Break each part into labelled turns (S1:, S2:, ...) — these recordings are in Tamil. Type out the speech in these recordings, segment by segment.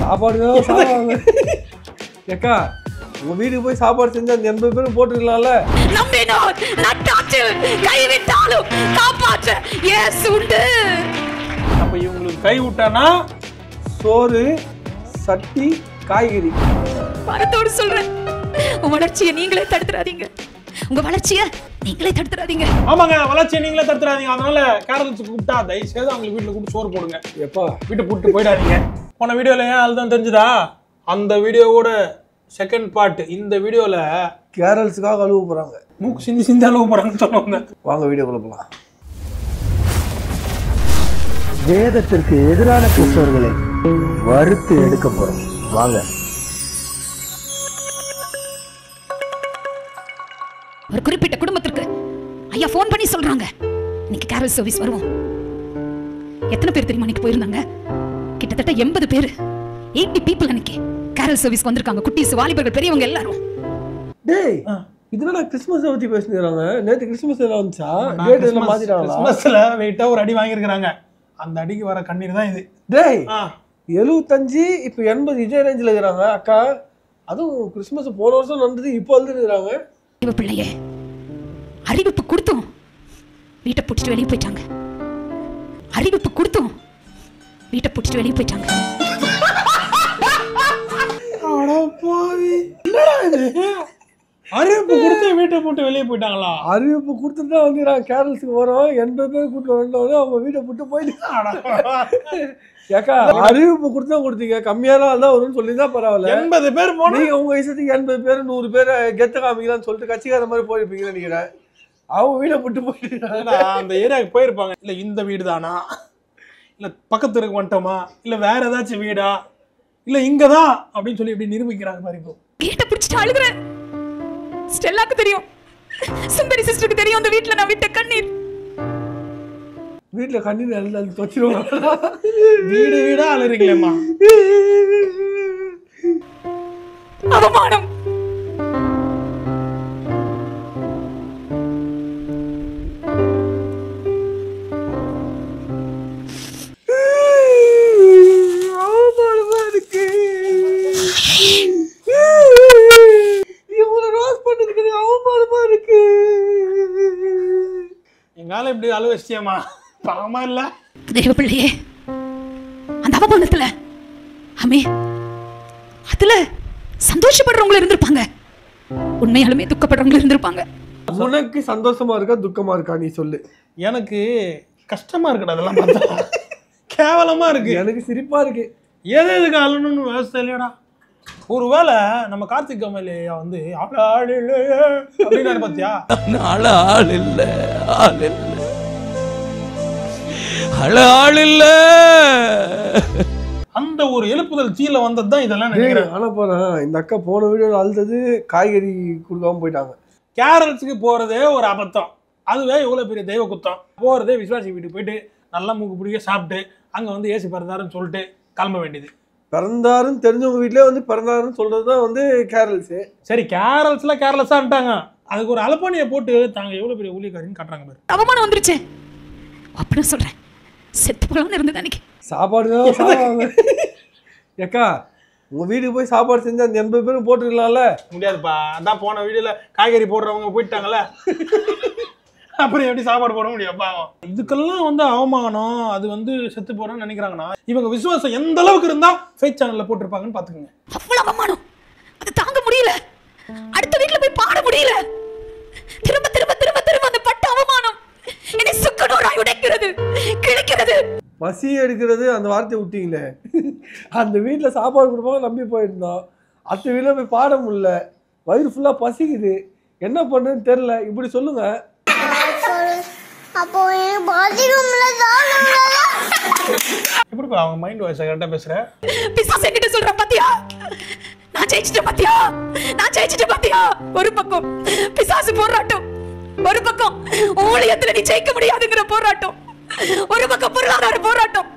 S1: சாப்பாடு ஏக்கா உங்க வீட்டுக்கு போய் சாப்பாடு செஞ்சு அந்த எண்பது பேரும் போட்டுக்கலாம்ல?
S2: நம்பினோர் நட்டாற்று கைவிட்டாலும் காப்பாற்ற இயேசு உண்டு.
S3: அப்ப இவங்களுக்கு கை விட்டானா?
S1: சோறு சட்டி காய்கறி.
S2: மனத்தோடு சொல்றேன். உன் வளர்ச்சியை நீங்களே தடுத்துறாதீங்க. உங்க வளர்ச்சியை நீங்களே தடுத்துறாதீங்க.
S3: ஆமாங்க வளர்ச்சியை நீங்களே தடுத்துறாதீங்க. அதனால கேரள்ஸ் கூப்பிட்டா தயவு செய்து அவங்களுக்கு வீட்டுல கூப்பிட்டு சோறு போடுங்க.
S1: எப்பா?
S3: வீட்டை கூப்பிட்டு போயிடாதீங்க. போன வீடியோல ஏன் அதுதான் தெரிஞ்சுதா? அந்த வீடியோவோட செகண்ட் பார்ட் இந்த வீடியோல
S1: கேரல்ஸுக்காக அழுவ போறாங்க.
S3: மூக்கு சிந்தி சிந்தி அளவு போறாங்கன்னு சொல்லுவாங்க.
S1: வாங்க வீடியோக்குள்ள போலாம்.
S4: வேதத்திற்கு எதிரான கிறிஸ்தவர்களை வறுத்து எடுக்க போறோம். வாங்க.
S2: ஒரு குறிப்பிட்ட குடும்பத்திற்கு ஐயா ஃபோன் பண்ணி சொல்றாங்க. இன்னைக்கு கேரல் சர்வீஸ் வருவோம். எத்தனை பேர் தெரியுமா இன்னைக்கு போயிருந்தாங்க? கிட்டத்தட்ட எண்பது பேர். எயிட்டி பீப்புள் அன்னைக்கு கேரல் சர்வீஸ் வந்திருக்காங்க. குட்டீஸ் வாலிபர்கள் பெரியவங்க எல்லாரும்.
S1: டேய் இதுல கிறிஸ்மஸ் பத்தி பேசினுறாங்க நேத்து கிறிஸ்மஸ் எல்லாம் வந்துச்சா? டேட் எல்லாம் மாத்திட்டாங்களா?
S3: கிறிஸ்மஸ்ல வெயிட்டா ஒரு அடி வாங்கியிருக்கிறாங்க. அந்த அடிக்கு வர கண்ணீர் தான் இது.
S1: டேய் எழுபத்தஞ்சு இப்போ எண்பது இதே ரேஞ்சில் இருக்கிறாங்க. அக்கா அதுவும் கிறிஸ்மஸ் போன வருஷம் நடந்தது இப்போ வந்துருக்குறாங்க
S2: இவ பிள்ளையே அறிவிப்பு கொடுத்தோம் வீட்டை பூட்டிட்டு வெளியே போயிட்டாங்க. அறிவிப்பு கொடுத்தோம் வீட்டை பூட்டிட்டு வெளியே போயிட்டாங்க.
S3: அட பாவி. என்னடா இது? அறிவிப்பு கொடுத்து வீட்டை போட்டு வெளியே போயிட்டாங்களா?
S1: அறிவிப்பு கொடுத்துட்டு தான் வந்துக்கிறாங்க கேரள்ஸுக்கு வரோம். எண்பது பேர் கூட்டு வரணும்னு அவங்க வீட்டை விட்டு போயிட்டு ஏக்கா அறிவிப்பு கொடுத்து கொடுத்தீங்க. கம்மியான தான் வரும்னு சொல்லி தான் பரவாயில்ல.
S3: எண்பது பேர் போனா
S1: நீங்க உங்க இஷ்டத்துக்கு எண்பது பேர் நூறு பேர் கெத்த காமிக்கலாம்னு சொல்லிட்டு கட்சிக்கார மாதிரி போயிருப்பீங்கன்னு நினைக்கிறேன். அவங்க வீட்டை விட்டு போயிட்டு
S3: அந்த ஏரியாவுக்கு போயிருப்பாங்க. இல்ல இந்த வீடு தானா இல்ல பக்கத்து இருக்கு வந்துட்டோமா? இல்ல வேற ஏதாச்சும் வீடா? இல்ல இங்கதான்? அப்படின்னு சொல்லி இப்படி நிரூபிக்கிறாங்க பாரு இப்போ.
S2: கேட்ட பிடிச்சிட்டு அழுகுறேன். ஸ்டெல்லாக்கு தெரியும். சுந்தரி சிஸ்டருக்கு தெரியும். அந்த வீட்ல நான் விட்ட கண்ணீர்.
S1: வீட்டுல கண்ணீர் நல்லா தொச்சிருவாங்க
S3: வீடு வீடா அழுறீங்களேம்மா.
S2: அவமானம்
S1: அவமானமா.
S3: வச்சியம்மா பாவமா இல்ல?
S2: தெய்வ பிள்ளையே அந்த அவமானத்துல அமே அதுல சந்தோஷப்படுறவங்களும் இருந்திருப்பாங்க. உண்மையாலுமே துக்கப்படுறவங்களும் இருந்திருப்பாங்க.
S1: உனக்கு சந்தோஷமா இருக்கா துக்கமா இருக்கா நீ சொல்லு.
S3: எனக்கு கஷ்டமா இருக்குடா அதெல்லாம் பார்த்தா. கேவலமா இருக்கு.
S1: எனக்கு சிரிப்பா இருக்கு.
S3: எது எதுக்கு அழணும்னு விவசாயம் இல்லையாடா? ஒருவேளை நம்ம கார்த்திக் கமலையா வந்து ஆளு பாத்தியா?
S5: ஆள் ஆள் இல்ல ஆள் இல்ல. ஆள் ஆள் இல்ல.
S3: அந்த ஒரு எழுப்புதல் சீல வந்தது தான் இதெல்லாம் நினைக்கிறேன்.
S1: ஆனா போறேன் இந்த அக்கா போன வீடியோ அழுதது காய்கறி கொடுக்காம போயிட்டாங்க.
S3: கேரள்ஸுக்கு போறதே ஒரு அபத்தம். அதுவே எவ்வளவு பெரிய தெய்வ குத்தம். போறதே விசுவாசி வீட்டுக்கு போயிட்டு நல்லா மூக்கு பிடிக்க சாப்பிட்டு அங்க வந்து ஏசி பிறந்தாருன்னு சொல்லிட்டு கிளம்ப வேண்டியது.
S1: பிறந்தாருன்னு தெரிஞ்சவங்க வீட்லயே வந்து பிறந்தாருன்னு சொல்றதுதான் வந்து கேரல்ஸ்
S3: சரி கேரள்ஸ்ல கேரளஸான்ட்டாங்க அதுக்கு ஒரு அலப்பானியை போட்டு தாங்க எவ்வளவு பெரிய ஊழியக்காரின்னு காட்டுறாங்க பாரு.
S2: அவமானம் வந்துருச்சு. அப்படின்னு சொல்றேன். செத்து போகலாம்னு இருந்தது அன்னைக்கு.
S1: சாப்பாடு ஏக்கா உங்க வீட்டுக்கு போய் சாப்பாடு செஞ்சு அந்த எண்பது பேரும் போட்டுக்கலாம்ல?
S3: முடியாதுப்பா. அதான் போன வீடியோல காய்கறி போடுறவங்க போயிட்டாங்கல்ல. அப்புறம் எப்படி சாப்பாடு போட முடியும் பாவம். இதுக்கெல்லாம் வந்து அவமானம் அது வந்து செத்து போறோம்னு நினைக்கிறாங்கன்னா இவங்க விசுவாசம் எந்த அளவுக்கு இருந்தா ஃபேக் சேனல்ல போட்டிருப்பாங்கன்னு பாத்துக்கோங்க
S2: அவ்வளவு அவமானம். அது தாங்க முடியல. அடுத்த வீட்ல போய் பாட முடியல. சுக்கனூராய் உடைக்கிறது கிழிக்கிறது
S1: பசி எடுக்கிறது அந்த வார்த்தையை விட்டீங்களே? அந்த வீட்டில் சாப்பாடு கொடுப்பாங்க நம்பி போயிருந்தோம். அத்த வீட்டில் போய் பாட முடியல வயிறு ஃபுல்லாக பசிக்குது. என்ன பண்ணுன்னு தெரில இப்படி சொல்லுங்க.
S6: அப்போ
S3: எப்படி அவங்க மைண்ட் வாய்ஸ் கரெக்டா பேசுற?
S2: பிசாசு என்கிட்ட சொல்ற பாத்தியா? நான் ஜெயிச்சிட்டேன் பாத்தியா? நான் ஜெயிச்சிட்டேன் பாத்தியா? ஒரு பக்கம் பிசாசு போராட்டம். ஒரு பக்கம் ஊழியத்துல நீ ஜெயிக்க முடியாதுங்கிற போராட்டம் ஒரு பக்கம் பொருளாதார போராட்டம்.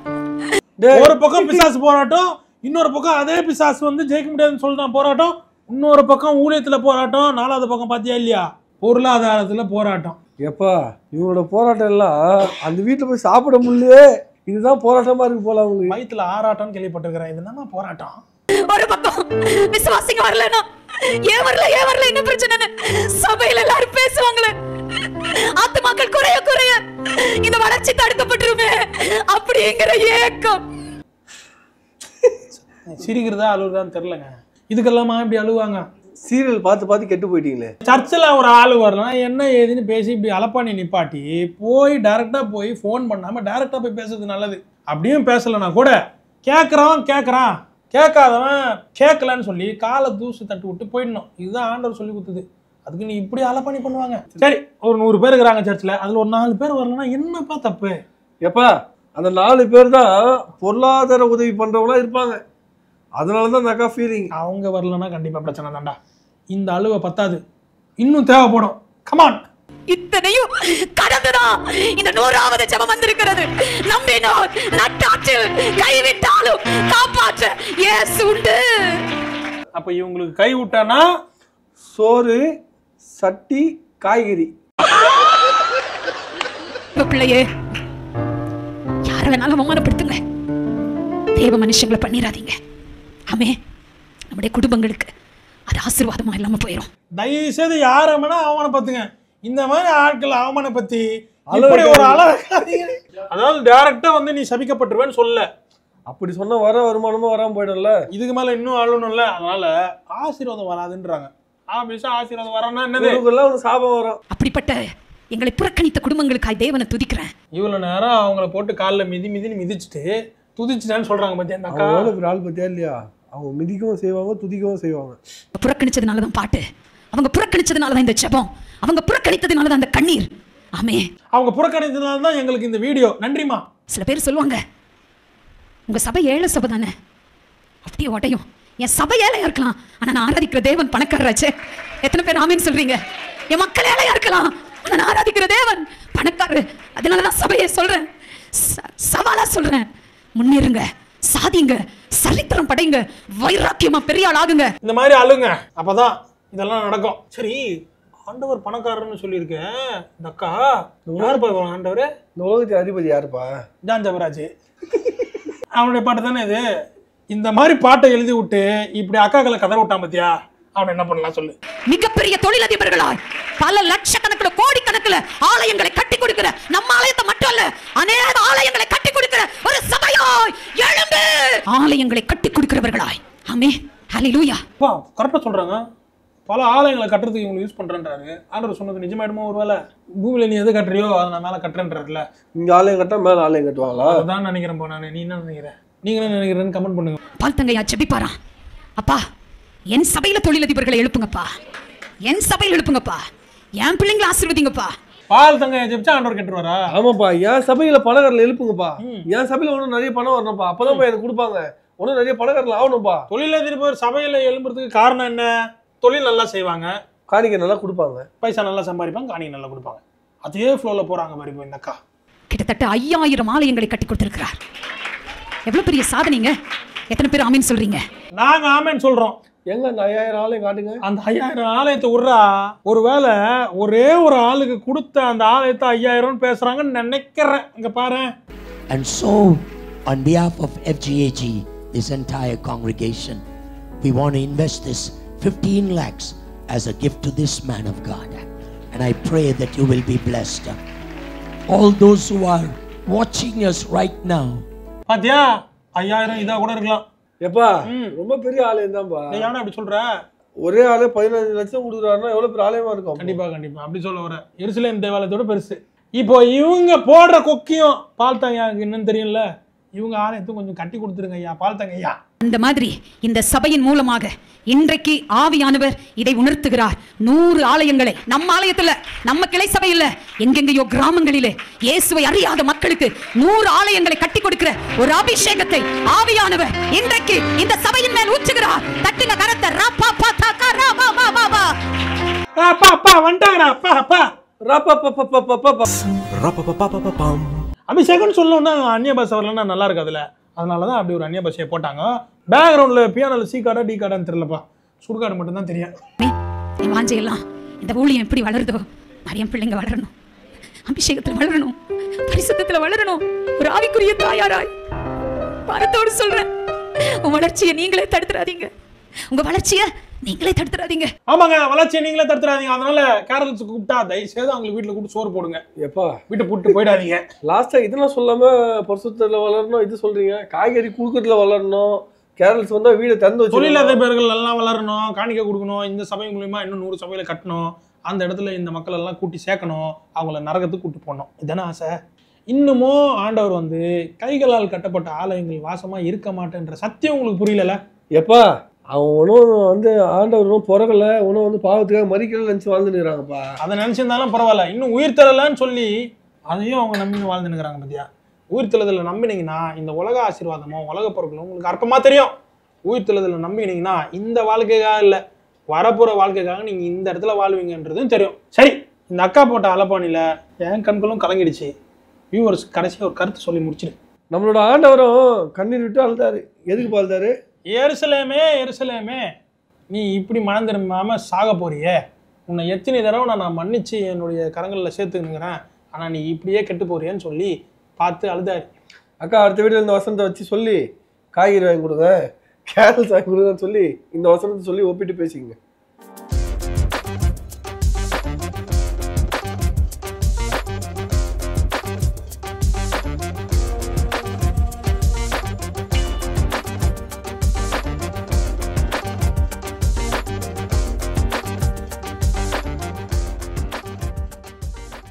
S3: ஒரு பக்கம் பிசாசு போராட்டம் இன்னொரு பக்கம் அதே பிசாசு வந்து ஜெயிக்க முடியாதுன்னு சொல்லிட்டான் போராட்டம். இன்னொரு பக்கம் ஊழியத்துல போராட்டம் நாலாவது பக்கம் பாத்தியா இல்லையா? பொருளாதாரத்துல போராட்டம்.
S1: எப்பா இவங்களோட போராட்டம் எல்லாம் அந்த வீட்டில் போய் சாப்பிட முடியலையே. இதுதான் போராட்டமா இருக்கு போல அவங்களுக்கு
S3: வயித்துல ஆறாட்டம்னு கேள்விப்பட்டிருக்கிறேன். இது என்னமா போராட்டம்?
S2: ஒரு பக்கம் விசுவாசிங்க வரலனா ஏன் வரல ஏன் வரல என்ன பிரச்சனை சபையில எல்லாரும் பேசுவாங்களே. ஆத்துமாக்கள் குறைய குறைய இந்த வளர்ச்சி தடுக்கப்பட்டுருமே அப்படிங்கிற ஏக்கம்.
S3: சிரிக்கிறதா அழுகுதான்னு தெரிலங்க இதுக்கெல்லாமா இப்படி அழுவாங்க?
S1: சீரியல் பார்த்து பார்த்து கெட்டு போயிட்டீங்களே.
S3: சர்ச்சில் ஒரு ஆள் வரலாம் என்ன ஏதுன்னு பேசி இப்படி அலப்பாணி நிப்பாட்டி போய் டைரெக்டாக போய் ஃபோன் பண்ணாமல் டைரெக்டாக போய் பேசுறது நல்லது. அப்படியும் பேசலைன்னா கூட கேட்குறவன் கேட்குறான் கேட்காதவன் கேட்கலன்னு சொல்லி காலை தூசு தட்டு விட்டு போயிடணும். இதுதான் ஆண்டவர் சொல்லி கொடுத்தது. அதுக்கு நீ இப்படி அலப்பாணி பண்ணுவாங்க. சரி ஒரு நூறு பேர் இருக்கிறாங்க சர்ச்சில். அதில் ஒரு நாலு பேர் வரலன்னா என்னப்பா தப்பு?
S1: எப்பா அந்த நாலு பேர் தான் பொருளாதார உதவி பண்றவங்களா இருப்பாங்க. அதனால தான் அந்த அக்கா ஃபீலிங்
S3: அவங்க வரலன்னா கண்டிப்பாக பிரச்சனை தான்டா. இந்த அழுவை பத்தாது. இன்னும் தேவைப்படும். கமான்
S2: இத்தனையும் கடந்துதான். இந்த நூறாவது ஜெபம் வந்திருக்கிறது. நம்பினோர் நட்டாற்றில் கைவிட்டாலும் காப்பாற்ற இயேசு உண்டு.
S3: அப்போ இவங்களுக்கு கை விட்டானா
S1: சோறு சட்டி காய்கறி.
S2: பிள்ளையே யார வேணாலும் அவமானப்படுத்துங்க. தேவ மனுஷங்களை பண்ணிடாதீங்க ஆமே நம்முடைய குடும்பங்களுக்கு அது ஆசீர்வாதமா இல்லாம போயிடும்
S3: தயவு செய்து யாரை வேணா அவமானப்படுத்துங்க. இந்த மாதிரி ஆட்கள் அவமானப்படுத்தி இப்படி ஒரு அதாவது டைரக்டா வந்து நீ சபிக்கப்பட்டுருவேன்னு சொல்ல.
S1: அப்படி சொன்னா வர வருமானமும் வராம போயிடும்ல.
S3: இதுக்கு மேல இன்னும் அழணும்ல. அதனால ஆசீர்வாதம் வராதுன்றாங்க. ஆபீஸா ஆசீர்வாதம் வரணும்னா என்னது?
S1: ஒரு சாபம் வரும்.
S2: அப்படிப்பட்ட எங்களை புறக்கணித்த குடும்பங்களுக்காய் தேவனை துதிக்கிறேன்.
S3: இவ்வளவு நேரம் அவங்கள போட்டு காலில் மிதி மிதின்னு மிதிச்சுட்டு துதிச்சுட்டேன்னு சொல்றாங்க பத்தியா இந்த அக்கா?
S1: ஆள் பத்தியா இல்லையா? அவங்க மிதிக்கவும் செய்வாங்க துதிக்கவும் செய்வாங்க.
S2: புறக்கணிச்சதுனால தான் பாட்டு. அவங்க புறக்கணிச்சதுனால தான் இந்த ஜெபம். அவங்க புறக்கணித்ததுனால தான் அந்த கண்ணீர். ஆமே
S3: அவங்க புறக்கணித்ததுனால தான் எங்களுக்கு இந்த வீடியோ. நன்றிமா
S2: சில பேர் சொல்லுவாங்க உங்க சபை ஏழை சபை தானே? அப்படியே உடையும். என் சபை ஏழையா இருக்கலாம். ஆனா நான் ஆராதிக்கிற தேவன் பணக்காரராச்சே. எத்தனை பேர் ஆமீன் சொல்றீங்க? என் மக்கள் ஏழையா இருக்கலாம். ஆனா நான் ஆராதிக்கிற தேவன் பணக்காரர். அதனால தான் சபையை சொல்றேன். ச- சவாலா சொல்றேன். முன்னேறுங்க. சாதிங்க. சரித்திரம் படைங்க. வைராக்கியமா பெரிய ஆள் ஆகுங்க.
S3: இந்த மாதிரி அழுங்க. அப்பதான் இதெல்லாம் நடக்கும். சரி ஆண்டவர் பணக்காரர்னு சொல்லியிருக்கேன் இந்த அக்கா யார் பாருங்க ஆண்டவர்.
S1: இந்த உலகத்தின் அதிபதி யாருப்பா?
S3: ஜான் ஜபராஜ் அவனுடைய பாட்டு தானே இது? இந்த மாதிரி பாட்டை எழுதி விட்டு இப்படி அக்காக்களை கதற விட்டான் பத்தியா? அவன் என்ன பண்ணலாம் சொல்லு.
S2: மிகப்பெரிய தொழிலதிபர்களாய் பல லட்சக்கணக்கில் கோடிக்கணக்கில் ஆலயங்களை கட்டி கொடுக்கிற நம்ம ஆலயத்தை மட்டும் அல்ல அநேக ஆலயங்களை கட்டி கொடுக்கிற ஒரு சபையாய் எழும்பு. ஆலயங்களை கட்டி கொடுக்கிறவர்களாய். ஆமே ஹalleluya.
S3: அப்பா கரெக்டாக சொல்றாங்க. பல ஆலயங்களை கட்டுறதுக்கு இவங்க யூஸ் பண்றேன்றாரு. ஆண்டவர் சொன்னது நிஜமாயிடுமோ ஒருவேளை பூமியில நீ எது கட்டுறியோ அதை நான் மேல கட்டுறேன்றாருல
S1: இங்க ஆலயம் கட்டா மேல ஆலயம் கட்டுவாங்களா?
S3: அதான் நினைக்கிறேன் போ நான். நீ என்ன நினைக்கிற? நீங்க என்ன நினைக்கிறேன்னு கமெண்ட் பண்ணுங்க.
S2: பால் தங்கையா ஜெபிப்பாராம் அப்பா என் சபையில தொழிலதிபர்களை எழுப்புங்கப்பா. என் சபையில் எழுப்புங்கப்பா. என் பிள்ளைங்களை ஆசீர்வதிங்கப்பா.
S3: பால் தங்க ஜெபிச்சா ஆண்டவர் கட்டுருவாரா?
S1: ஆமாப்பா என் சபையில பணக்காரர்கள் எழுப்புங்கப்பா. என் சபையில ஒன்றும் நிறைய பணம் வரணும்ப்பா. அப்பதான் போய் எனக்கு கொடுப்பாங்க. ஒன்றும் நிறைய பணக்காரர்கள் ஆகணும்ப்பா.
S3: தொழிலதிபர் சபையில எழும்புறதுக்கு காரணம் என்ன? தொழில் நல்லா செய்வாங்க.
S1: காணிக்கை நல்லா கொடுப்பாங்க.
S3: பைசா நல்லா சம்பாதிப்பாங்க காணிக்கை நல்லா கொடுப்பாங்க. அதே ஃப்ளோல போறாங்க பாரு இப்போ இந்த அக்கா.
S2: கிட்டத்தட்ட ஐயாயிரம் ஆலயங்களை கட்டி கொடுத்திருக்கிறார். எவ்வளவு பெரிய சாதனைங்க? எத்தனை பேர் ஆமீன் சொல்றீங்க?
S3: நாங்க ஆமேன்னு சொல்றோம்.
S1: எங்க அந்த ஐயாயிரம் ஆலயம் காட்டுங்க?
S3: அந்த ஐயாயிரம் ஆலயத்தை விட்றா ஒருவேளை ஒரே ஒரு ஆளுக்கு கொடுத்த அந்த ஆலயத்தை ஐயாயிரம்னு பேசுறாங்கன்னு நினைக்கிறேன். இங்க பாரு.
S7: And so, on behalf of FGAG, this entire congregation, we want to invest this 15 lakhs as a gift to this man of God. And I pray that you will be blessed. All those who are watching us right now,
S3: பாத்தியா? ஐயாயிரம் இதா கூட இருக்கலாம்.
S1: எப்பா ரொம்ப பெரிய ஆலயம் தான்ப்பா
S3: நீ ஏன்னா அப்படி சொல்ற?
S1: ஒரே ஆளே பதினஞ்சு லட்சம் கொடுக்குறாருன்னா எவ்வளவு பெரிய ஆலயமா இருக்கும்?
S3: கண்டிப்பா கண்டிப்பா. அப்படி சொல்ல வர. எருசலேம் தேவாலயத்தோட பெருசு. இப்போ இவங்க போடுற கொக்கியும் பால் தாங்க என்னன்னு தெரியும்ல? இவங்க ஆலயத்தை கொஞ்சம் கட்டி கொடுத்துருங்க ஐயா பால் தாங்க ஐயா.
S2: அந்த மாதிரி இந்த சபையின் மூலமாக இன்றைக்கு ஆவியானவர் இதை உணர்த்துகிறார் நூறு ஆலயங்களை நம்ம ஆலயத்துல நம்ம கிளை சபையில் எங்கெங்கேயோ கிராமங்களிலே இயேசுவை அறியாத மக்களுக்கு நூறு ஆலயங்களை கட்டி கொடுக்கிற ஒரு அபிஷேகத்தை ஆவியானவர் இன்றைக்கு இந்த சபையின் மேல் ஊற்றுகிறார் தட்டுங்க கரத்தை ரா பா பா தா கா ரா பா பா பா பா
S3: அப்பா அப்பா வந்துட்டாங்கடா அப்பா அப்பா
S1: ரப்பப்பப்பப்பப்பப்பப்ப.
S3: அபிஷேகம்னு சொல்லணும்னா அந்நிய பாஷை வரலன்னா நல்லா இருக்காதுல்ல அதனால தான் அப்படி ஒரு அந்நிய பாஷையை போட்டாங்க பேக்ரவுண்டில் பியானோவில் சி கார்டா டி கார்டான்னு தெரியலப்பா. சுடுகாடு மட்டும் தான் தெரியும்
S2: என் வாஞ்சையெல்லாம் இந்த ஊழியம் எப்படி வளருதோ? நிறைய பிள்ளைங்க வளரணும். அபிஷேகத்தில் வளரணும். பரிசுத்தத்தில் வளரணும். ஒரு ஆவிக்குரிய தாயாராய். பரத்தோடு சொல்றேன். உன் வளர்ச்சியை நீங்களே தடுத்துறாதீங்க. உங்க வளர்ச்சியை நீங்களே தடுத்துறாதீங்க.
S3: ஆமாங்க வளர்ச்சியை நீங்களே தடுத்துறாதீங்க. அதனால கேரல்ஸ் கூப்பிட்டா தயவு செய்து அவங்களுக்கு வீட்டுல கூப்பிட்டு சோறு போடுங்க.
S1: எப்பா?
S3: வீட்டை கூப்பிட்டு போயிடாதீங்க.
S1: லாஸ்டா இதெல்லாம் சொல்லாம பரிசுத்தத்துல வளரணும் இது சொல்றீங்க. காய்கறி குடுக்கறதுல வளரணும். கேரள்ஸ் வந்தா வீடை வச்சு
S3: தொழிலதிபர்கள் எல்லாம் வளரணும் காணிக்கை கொடுக்கணும் இந்த சபை மூலியமா இன்னும் நூறு சபையில கட்டணும் அந்த இடத்துல இந்த மக்கள் எல்லாம் கூட்டி சேர்க்கணும் அவங்கள நரகத்துக்கு கூட்டி போடணும். இதானே ஆசை? இன்னமும் ஆண்டவர் வந்து கைகளால் கட்டப்பட்ட ஆலயங்கள் வாசமா இருக்க மாட்டேன்ற சத்தியம் உங்களுக்கு புரியல
S1: எப்பா அவன் ஒன்றும் வந்து ஆண்டவர் ஒன்றும் பிறகல ஒன்றும் வந்து பாவத்துக்காக மறிக்கல நினச்சி வாழ்ந்துருக்காங்கப்பா
S3: அதை நினைச்சிருந்தாலும் பரவாயில்ல. இன்னும் உயிர் தரலன்னு சொல்லி அதையும் அவங்க நம்பி வாழ்ந்துனுக்குறாங்க பத்தியா? உயிர் தெழுதல நம்பினீங்கன்னா இந்த உலக ஆசீர்வாதமும் உலக பொருட்களும் உங்களுக்கு அற்பமா தெரியும். உயிர் தெழுதல நம்பினீங்கன்னா இந்த வாழ்க்கைக்காக இல்லை வரப்போற வாழ்க்கைக்காக நீங்க இந்த இடத்துல வாழ்வீங்கன்றதும் தெரியும். சரி இந்த அக்கா போட்ட அலப்பாணியில என் கண்களும் கலங்கிடுச்சு. வியூவர்ஸ் கடைசியா ஒரு கருத்து சொல்லி முடிச்சிடு.
S1: நம்மளோட ஆண்டவரும் கண்ணீர் விட்டு அழுதாரு. எதுக்கு அழுதாரு?
S3: எருசலேமே எருசலேமே நீ இப்படி மனம் திரும்பாம சாக போறியே. உன்னை எத்தனை தடவை நான் நான் மன்னிச்சு என்னுடைய கரங்களில் சேர்த்துக்கிறேன் ஆனா நீ இப்படியே கெட்டு போறியேன்னு சொல்லி பார்த்து அழுதாரு.
S1: அக்கா அடுத்த வீட்டில் இந்த வசனத்தை வச்சு சொல்லி காய்கறி வாங்கி கொடுங்க. கேரல்ஸ் வாங்கி கொடுங்கன்னு சொல்லி இந்த வசனத்தை சொல்லி ஒப்பிட்டு பேசிக்கங்க.